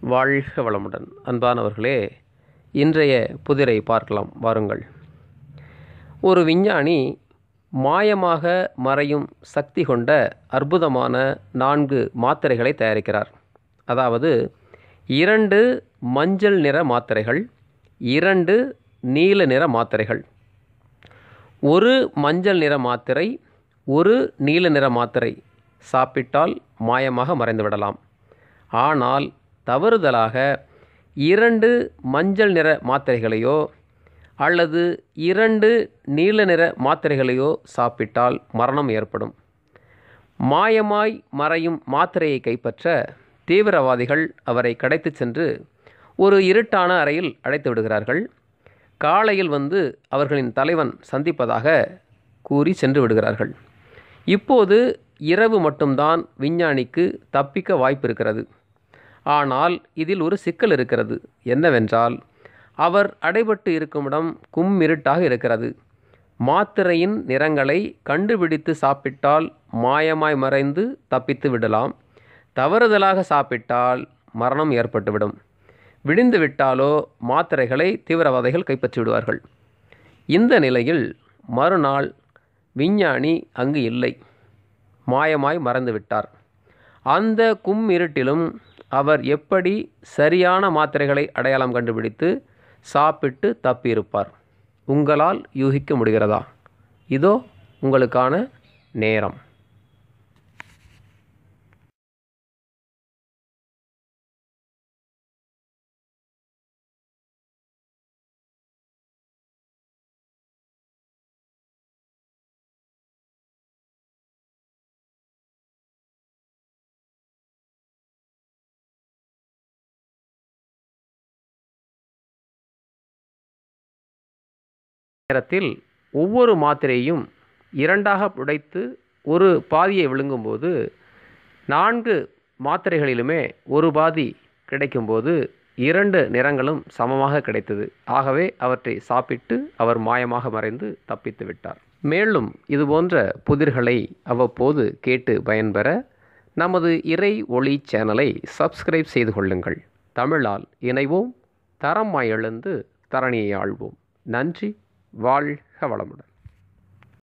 வாழ்க வளமுடன். அன்பானவர்களே இன்றைய புதிரை பார்க்கலாம் வாருங்கள். ஒரு விஞ்ஞானி மாயமாக மறையும் சக்தி கொண்ட அற்புதமான நான்கு மாத்திரைகளை தயாரிக்கிறார். அதாவது இரண்டு மஞ்சள் நிற மாத்திரைகள் இரண்டு நீல நிற மாத்திரைகள். ஒரு மஞ்சள் நிற மாத்திரை ஒரு நீல நிற மாத்திரை சாப்பிட்டால் மாயமாக மறைந்து விடலாம் ஆனால் தவறுதலாக இரண்டு மஞ்சள் நிற மாத்திரைகளையோ அல்லது இரண்டு நீல நிற மாத்திரைகளையோ சாப்பிட்டால் மரணம் ஏற்படும். மாயமாய் மறையும் மாத்திரையை கைப்பற்ற தீவிரவாதிகள் அவரை கடைத்து சென்று ஒரு இருட்டான அறையில் அழைத்து விடுகிறார்கள். காலையில் வந்து அவர்களின் தலைவன் சந்திப்பதாக கூறி சென்று விடுகிறார்கள். இப்போது இரவு மட்டும்தான் விஞ்ஞானிக்கு தப்பிக்க வாய்ப்பு இருக்கிறது. ஆனால் இதில் ஒரு சிக்கல் இருக்கிறது. என்னவென்றால் அவர் அடைபட்டு இருக்கும் இடம் கும்மிருட்டாக இருக்கிறது. மாத்திரையின் நிறங்களை கண்டுபிடித்து சாப்பிட்டால் மாயமாய் மறைந்து தப்பித்து விடலாம். தவறுதலாக சாப்பிட்டால் மரணம் ஏற்பட்டுவிடும். விடிந்து விட்டாலோ மாத்திரைகளை தீவிரவாதிகள் கைப்பற்றி விடுவார்கள். இந்த நிலையில் மறுநாள் விஞ்ஞானி அங்கு இல்லை. மாயமாய் மறந்து விட்டார் அந்த கும் இருட்டிலும் அவர் எப்படி சரியான மாத்திரைகளை அடையாளம் கண்டுபிடித்து சாப்பிட்டு தப்பியிருப்பார்? உங்களால் யூகிக்க முடிகிறதா? இதோ உங்களுக்கான நேரம். நேரத்தில் ஒவ்வொரு மாத்திரையும் இரண்டாக உடைத்து ஒரு பாதியை விழுங்கும்போது நான்கு மாத்திரைகளிலுமே ஒரு பாதி கிடைக்கும்போது இரண்டு நிறங்களும் சமமாக கிடைத்தது. ஆகவே அவற்றை சாப்பிட்டு அவர் மாயமாக மறைந்து தப்பித்து விட்டார். மேலும் இதுபோன்ற புதிர்களை அவ்வப்போது கேட்டு பயன்பெற நமது இறை ஒளி சேனலை சப்ஸ்கிரைப் செய்து கொள்ளுங்கள். தமிழால் இணைவோம். தரமாய் எழுந்து தரணியை ஆழ்வோம் நன்றி. வாழ்க வளமுடன்.